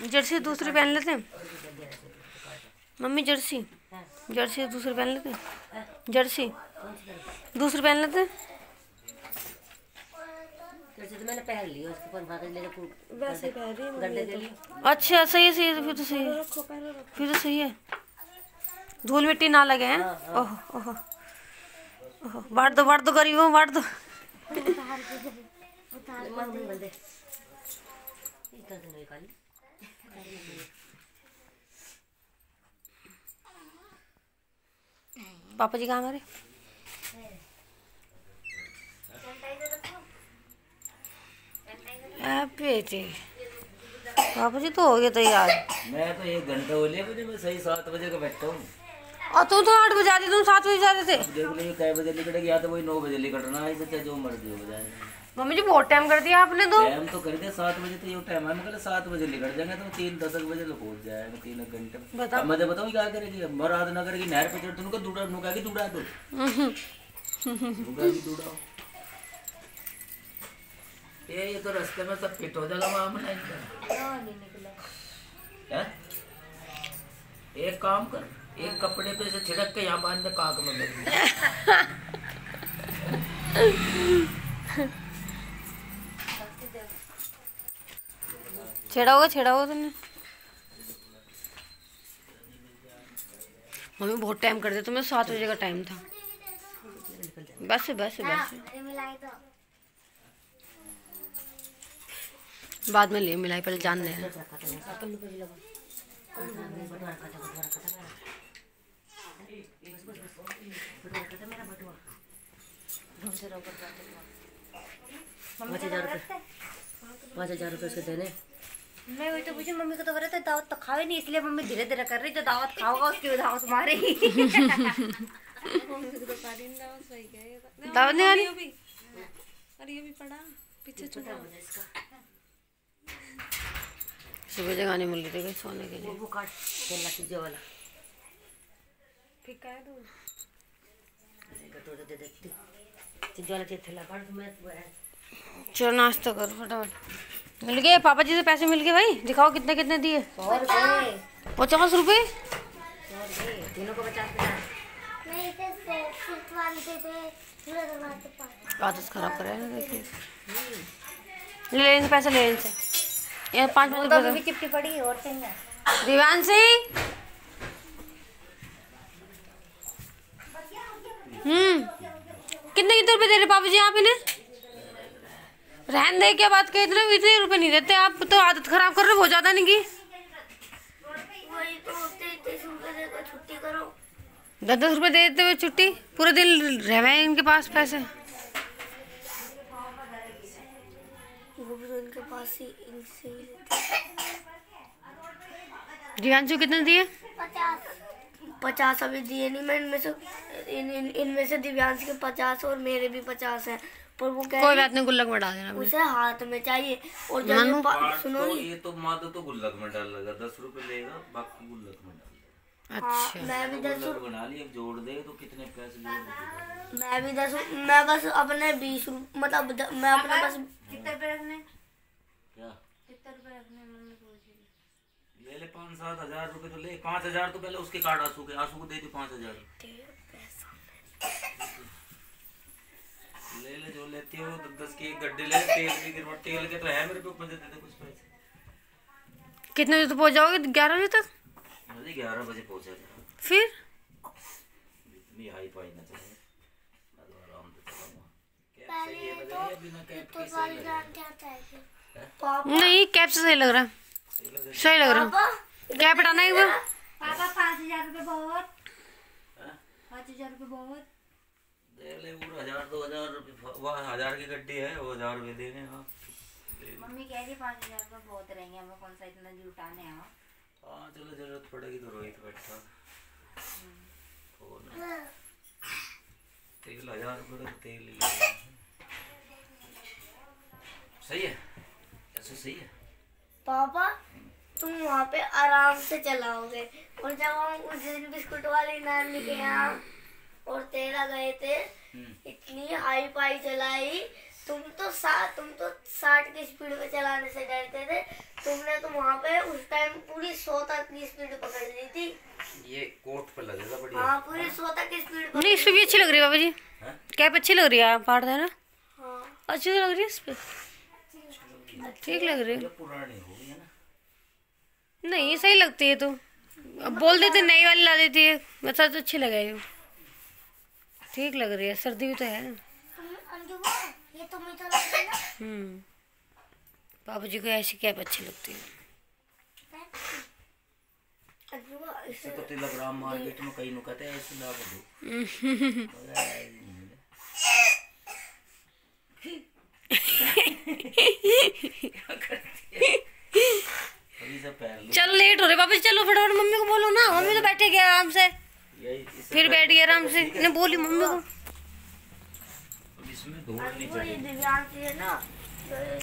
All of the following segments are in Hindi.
जर्सी दूसरी पहन लेते हैं? Mummy Jersey. जर्सी दूसरी पहन लेते हैं? जर्सी। दूसरी पहन लेते हैं? तो मैंने पहन ली उसके ऊपर भाग ले वैसे पहन रही गड्ढे के लिए। अच्छा सही है सही है फिर तो सही है। फिर तो सही है। धूल मिट्टी ना लगे हैं? ओह ओह। ओह वाट दो वाट दो गरीबों वाट दो। बोल दे तो पापा जी कहाँ हमारे? बेटे, पापा जी तो हो गया तैयार। मैं तो एक घंटा हो लिया मुझे मैं सही सात बजे का बैठता हूँ। और तू तो आठ बजे आती तुम सात बजे जाते थे देख लीजिए कै बजे निकलेगी या तो वही नौ बजे निकलना है चाहे जो मर्ज़ी हो जाए मम्मी जी बहुत टाइम कर दिया आपने तो। टाइम तो कर दिया सात बजे तो ये टाइम है मैं सात बजे निकल जाएँगे तो तीन दस बजे तो पहुँच जाएगा तीन एक घंटे। में। बताओ। मैं तो बताऊँ क्या करेगी? मर आध ना करेगी नहर पे चढ़ तुमको दूड़ा नुका की दूड़ा तो? दूड़ा ये ये तो रास्ते में सब फिट हो जाएगा मामला इनका हैं? एक काम कर। एक कपड़े पे से छिड़क के यहाँ बाँध काक में छेड़ा होगा छेड़ा होगा तुमने? मम्मी बहुत टाइम कर दिया तुम्हें सात बजे का टाइम था। बस बस बस। बाद में ले मिलाई पहले जान दे पाँच हज़ार रुपये। पाँच हज़ार रुपये उसके देने। मैं वही तो पूछी मम्मी को तो कर रहे थे दावत तो खावे नहीं इसलिए मम्मी धीरे धीरे कर रही जो दावत खाओगा उसकी दावत मारेगी दावत नहीं आ रही अरे ये भी पड़ा पीछे छुपा सुबह जगह नहीं मिल रही थी सोने के लिए। वो काट केला तुझे वाला। फिका है तो? कटोरे दे देखती। वाला थैला चलो नाश्ता करो फटाफट। मिल गए? पापा जी से पैसे मिल गए भाई? दिखाओ कितने कितने दिए? पचास रुपए? रुपये तीनों को पचास पचास आदत खराब करे देखिए। ले लेने पैसे ले लेने से ये पाँच पाँच तो पड़ी है और चाहिए दो। दिवांशी हम्म कितने रुपए दे रहे पापा जी आप इन्हें? रहन दे क्या बात कही इतने इतने रुपए नहीं देते आप तो आदत खराब कर रहे हो बहुत ज़्यादा नहीं की? छुट्टी दस दस रुपए दे देते हुए छुट्टी? पूरे दिन रहे इनके पास पैसे? दिव्यांशु कितने दिए? पचास। अभी दिए नहीं मैं इनमें से इन, इन, इनमें से दिव्यांश के पचास और मेरे भी पचास हैं। पर वो कोई बात नहीं गुल्लक में डाल देना उसे हाथ में चाहिए। और जब सुनो तो ये तो मादो तो गुल्लक में डाल लगा दस रुपए लेगा बाकी गुल्लक में डाल अच्छा। मैं भी दस बना ली अब जोड़ दे तो कितने पैसे जोड़ मैं भी दस मैं बस अपने बीस मतलब मैं अपने बस कितने रखने? क्या? कितने रुपए ले ले पाँच सात हज़ार रुपए तो ले पाँच हज़ार तो पहले उसके कार्ड आँसू के आँसू को दे दे पाँच हज़ार। ले ले जो लेती हो तो दस की एक गड्ढे ले तेल गिरवा तेल के तो है मेरे पे मुझे दे दे कुछ पैसे। कितने बजे तो पहुँच जाओगे? ग्यारह बजे तक? मुझे ग्यारह बजे पहुँचा था। फिर? इतनी हाई फाई ना चले लग रहा है? नहीं कैब से सही लग रहा है। सही लग रहा है। हटाना एक बार पापा पाँच हज़ार रुपए बहुत। पाँच हज़ार रुपए बहुत। दे ले पूरा हज़ार दो हज़ार रुपये वह हज़ार की गड्डी है वो हज़ार रुपये देने हाँ मम्मी कह रही पाँच हज़ार रुपए बहुत रहेंगे हमें कौन सा इतना जी हैं हाँ। चलो ज़रूरत पड़ेगी तो रोहित बैठा। तेल हज़ार रुपये का तेल सही है? ऐसे सही है? पापा तुम वहाँ पे आराम से चलाओगे। और जब हम उस दिन बिस्कुट वाली नानी के यहाँ और तेरा गए थे इतनी हाई फाई चलाई। तुम तो सा तुम तो साठ की स्पीड पे चलाने से डरते थे। तुमने तो वहाँ पे उस टाइम पूरी सौ तक की स्पीड पकड़ ली थी। ये कोट पे लगेगा बढ़िया। हाँ पूरी सौ तक की स्पीड नहीं इस पे भी अच्छी लग रही है बाबा जी। हाँ? कैप अच्छी लग रही है पार है ना? हाँ। अच्छी तो लग रही है इस पे। ठीक लग रही है। नहीं सही लगती है तो। अब बोल देते नई वाली ला देती है। वैसा तो अच्छी लगा ठीक लग रही है सर्दी भी तो है। ना हम्म। बाबू जी को ऐसी कैप अच्छी लगती है। इससे तो तिलक राम मार्केट में कहीं नुकते हैं ऐसे ला के दो चलो लेट हो रहे वापस चलो फटाफट मम्मी को बोलो ना। मम्मी तो बैठे गया आराम से। फिर बैठ गया आराम से। ने बोली मम्मी को। है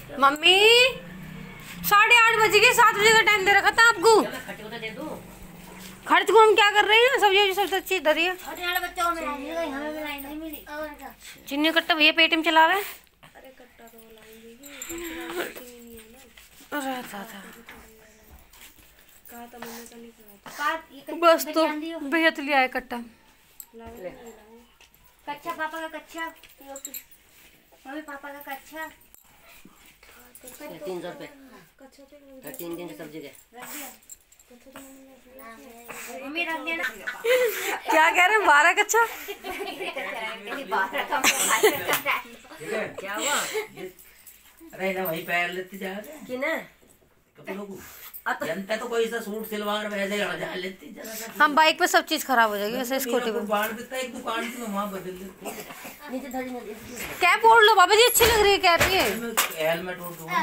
तो मम्मी साढ़े आठ बजे के सात बजे का टाइम दे रखा था आपको। तो खर्च को हम क्या कर रहे हैं? सब्ज़ी सब तो अच्छी धरी है। क्या चिन्नी कट्टा भैया पेटीएम चलावे अरे कट्टा तो वो लाएँगे ही कुछ नहीं है ना रहता था। बस तो तो लिया है कट्टा। कच्चा पापा का कच्चा मम्मी पापा का कच्चा। तीन सौ रुपये। तो तीन दिन की सब्ज़ी के रख दिया मम्मी क्या कह रहे हैं? बारह कच्चा? क्या हुआ? अरे ना वही पैर लेते जा रहे कि कपड़ों को। जनता तो कोई सा सूट सिलवार वैसे ही जा लेती हम बाइक पे सब चीज़ खराब हो जाएगी वैसे स्कूटी पे। देता एक दुकान की मैं वहाँ बदल देती नीचे धड़ी दे कैप ओढ़ लो बाबा जी अच्छी लग रही है कैप ये। हेलमेट और दूँगा।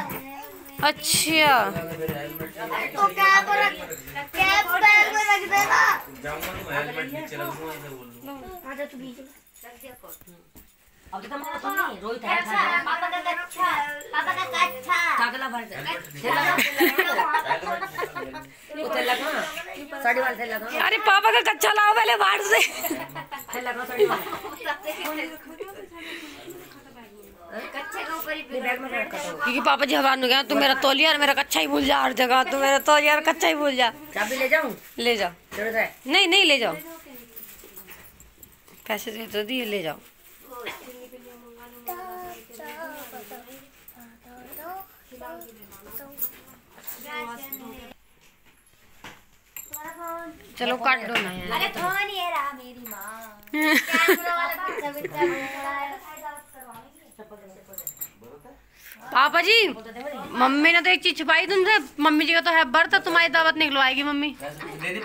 अच्छा। हेलमेट तो कैप रख कैप पैर में रख देना। जाऊँगा तो हेलमेट नीचे रख दूँगा ऐसे बोल दूँगा। आजा तू बीच में। रख दिया अब तो तुम्हारा सुन रोहित है पापा का कच्चा पापा का कच्चा कागला भर दे उते लगना साड़ी वाले से लगना अरे पापा का कच्चा लाओ पहले बाहर से। साड़ी वाले क्योंकि पापा जी हवा गया तू मेरा तौलिया और मेरा कच्चा ही भूल जा हर जगह तू मेरा तौलिया और कच्चा ही भूल जा। चाबी ले जाऊँ? ले जाओ। नहीं नहीं ले जाओ। पैसे दे तो दिए ले जाओ। चलो काट दो ना। यार अरे फ़ोन ये रहा मेरी माँ। पापा जी मम्मी ने तो एक चीज़ छुपाई तुमसे मम्मी जी का तो है बर्थ तुम्हारी दावत निकलवाएगी मम्मी। पैसे दे दे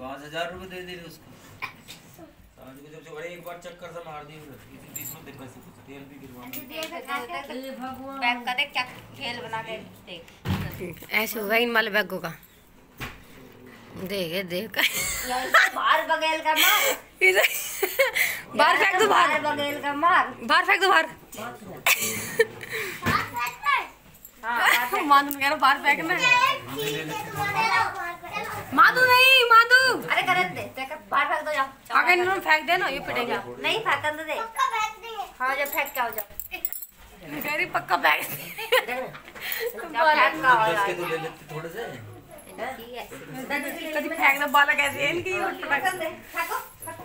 पाँच हज़ार रुपये दे दे उसको। समझ को जब से बड़े एक बार चक्कर से मार दे तेल भी गिरवाना बैग का देख क्या खेल बना के देख। ऐसे होगा इन वाले बैगों का। देखे देख। बाहर बगैल का मार। बाहर फेंक दो बाहर। बगैल का मार। बाहर फेंक दो बाहर। माधु कह रहा बाहर फेंकना माधु नहीं माधु। अरे करन दे तेरे बाहर फेंक दो जाओ। अगर इन्होंने फेंक देना ये पिटेगा। नहीं फेंकन तो दे। हाँ जब फेंक के आओ जाओ। कह रही पक्का फेंक जब फेंक के तो ले लेते थोड़े से। कभी फेंकना बाला कैसे है इनकी ये पटक- फेंको फेंको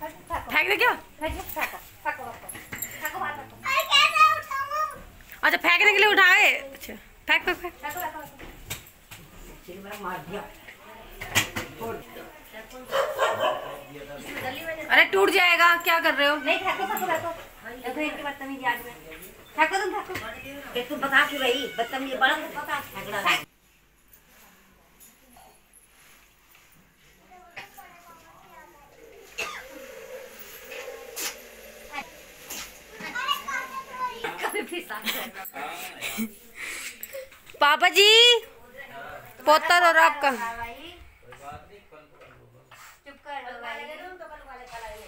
फेंको फेंक दे क्या? फेंको फेंको फेंको बाहर फेंको। अरे कैसे उठाऊं? अच्छा फेंकने के लिए उठाए अच्छा फेंक फेंक फेंक। फेंको फेंको मार दिया। अरे टूट जाएगा क्या कर रहे हो? नहीं फेंको फेंको फेंको। देखो इनकी बदतमीजी आज में। तुम तुम बता क्यों रही? बदतमीजी बड़ा पता झगड़ा है पापा जी पोता रो रहा आपका चुप कर लो भाई भारत पापा को बोला चुप कर लो इधर एक बार इधर वो मार दे अंदर को हाथ से ऊपर तो मार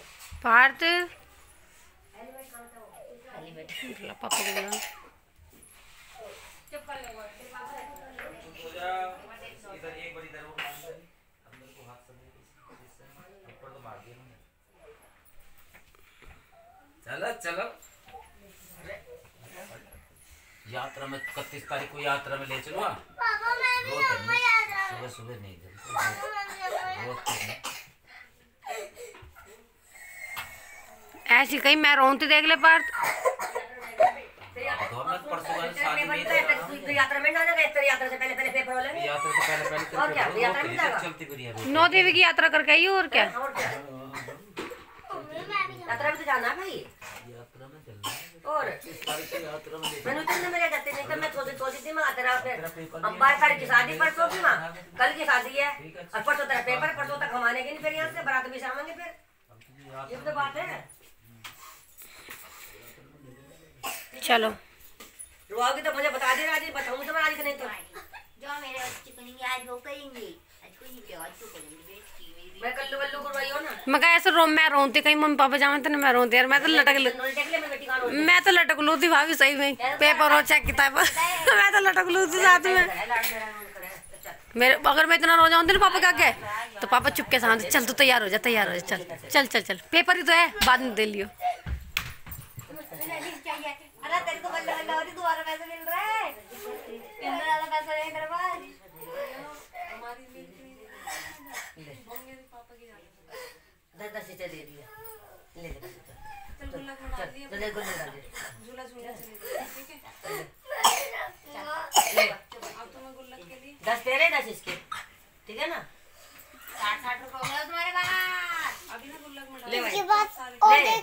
चलो चलो। यात्रा में इकतीस तारीख को यात्रा में ले चलो। पापा मैं भी रोज अम्मा नहीं याद आ सुबह सुबह नहीं रोज तो नहीं। ऐसी कहीं मैं रोती देख ले पार्थ। तो। तो यात्रा में ना जाएगा तेरी यात्रा से पहले पहले पेपर लेंगे यात्रा से पहले पहले तेरे और क्या, पेपर यात्रा में तेरी जाएगा? चलती फिर यार नौ देवी की यात्रा करके आई और क्या? यात्रा में तो जाना है भाई। यात्रा में चलना है। और? इस यात्रा में मैंने उतने मेरे जाते नहीं तो मैं सोची सोची थी मैं तेरा फिर तेरा पेपर अब बाईस तारीख की शादी परसों की माँ। कल की शादी है। और परसों तेरा पेपर परसों तक हम आने के नहीं फिर यहाँ से बारात भी शामेंगे फिर चल। ये तो बात है चलो। रुआओगी तो मुझे बता दे राज़ी बताऊँगी तो मैं राज़ी नहीं तो। जो मेरे बच्चे करेंगे आज वो करेंगे। आज कोई नहीं आज तो करेंगे मैं कल्लू वल्लू करवाई हो ना। मैं कहा ऐसे रो मैं रोती कहीं मम्मी पापा जावे तो मैं रोती यार मैं तो लटक टेक मैं का तो लटक लू थी भाभी सही में। पेपर और चेक किताब। मैं तो लटक लू थी साथ में। मेरा अगर मैं इतना रो जाऊँ ना पापा का के तो पापा चुपके सामने चल तू तैयार हो जा तैयार हो जा चल। चल चल चल। पेपर ही तो है बाद में दे लियो। चाहिए तेरे को बल्ले बल्ले और दोबारा पैसे मिल रहा है। इतना ज़्यादा पैसा नहीं तेरे पास। दस दस सीटें दे दिया। ले ले चल चल गुल्लक बना दिए चल झूला झूला चले ठीक है? ले अब तो मैं गुल्लक के लिए दस तेरे दस इसके। ठीक है ना? साठ साठ रुपए हो गया तुम्हारे पास। अभी ना गुल्लक में ले भाई। ले।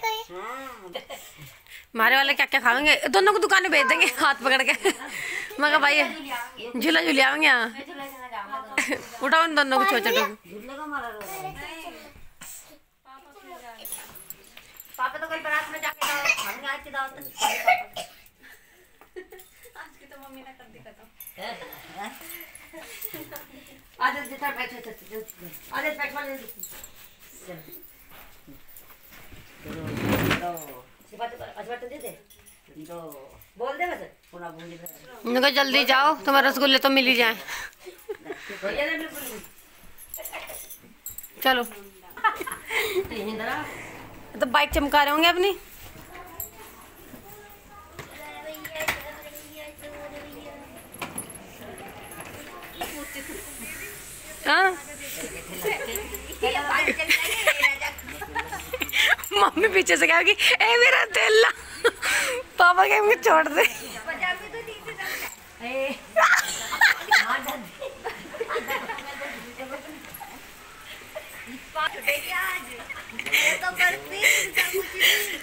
हमारे वाले क्या क्या खाएँगे दोनों को दुकानें भेज देंगे हाथ पकड़ के। मैं कहा भाई झूला झूलियावेंगे यहाँ? उठाओ इन दोनों को छोटे छोटे झूले मारा पापा तो कल बारात में जाके आज की दावत आज की तो मम्मी ने कर दी खत्म। आज जितना बैठ आज बैठ वाले कहा जल्दी जाओ, तुम्हारे रसगुल्ले तो मिल ही जाए। चलो। तो बाइक चमका रहे होंगे अपनी? हाँ? मम्मी पीछे से कहेगी ए मेरा दिल पापा कहेंगे छोड़ दे।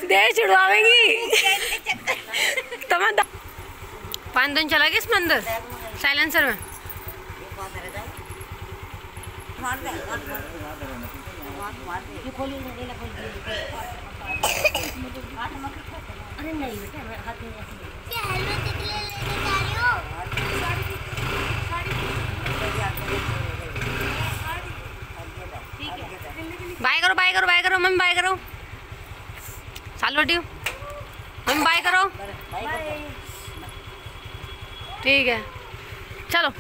दे छुड़वाएँगी। तो मैं पाँच दिन चला गया इसमें अंदर? साइलेंसर में? बाय करो बाय करो बाय करो, मम्मी, बाय करो। साल बटियो मम्मी, बाय करो। ठीक है। चलो।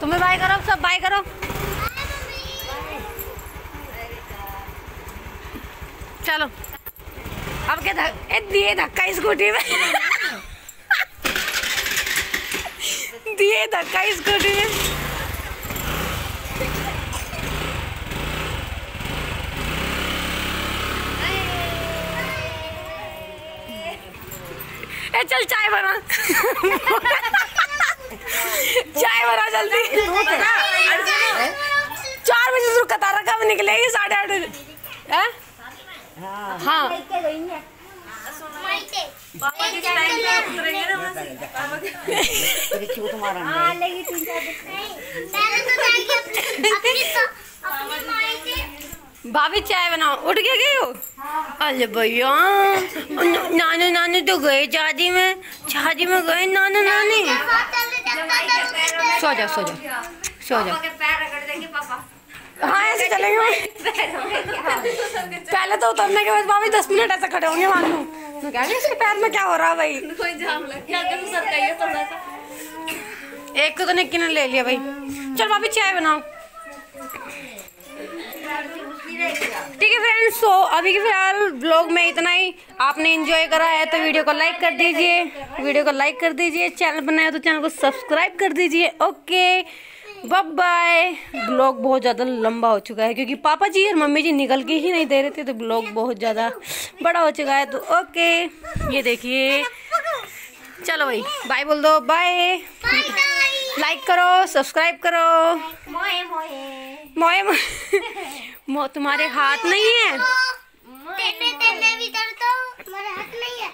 तुम्हें बाय करो, सब बाय करो। चलो। अब क्या धक दिए धक्का स्कूटी में। दिए धक्का स्कूटी में। ए चल चाय बना। चाय बना जल्दी। चार बजे से कतार कब निकलेगी साढ़े आठ बजे। हैं? हाँ। पापा किस टाइम पे उतरेंगे ना वहाँ से। पापा के हाँ लगी। तीन चार दिन। तो जाएगी अपनी अपनी माई से भाभी चाय बनाओ। उठ के गई हो? अरे भैया नानू नानी तो गए शादी में। शादी में गए नानू नानी। सो जाओ सो जाओ सो जाओ के हाँ ऐसे चलेंगे पहले तो उतरने के बाद भाभी दस मिनट ऐसे खड़े होंगे मान लो। मैं कह रही इसके पैर में क्या हो रहा है भाई? कोई जाम लग गया थोड़ा सा। एक तो, तो निक्की ने ले लिया भाई। चल भाभी चाय बनाओ। ठीक है फ्रेंड्स तो अभी के फ़िलहाल ब्लॉग में इतना ही। आपने एंजॉय करा है तो वीडियो को लाइक कर दीजिए। वीडियो को लाइक कर दीजिए। चैनल बनाया तो चैनल को सब्सक्राइब कर दीजिए। ओके बब बाय ब्लॉग बहुत ज़्यादा लंबा हो चुका है क्योंकि पापा जी और मम्मी जी निकल के ही नहीं दे रहे थे तो ब्लॉग बहुत ज़्यादा बड़ा हो चुका है तो ओके ये देखिए। चलो भाई बाय बोल दो बाय लाइक करो सब्सक्राइब करो. मोए मोए मोए मो तुम्हारे हाथ नहीं है? तेने तेने भी तुम्हारे हाथ नहीं है?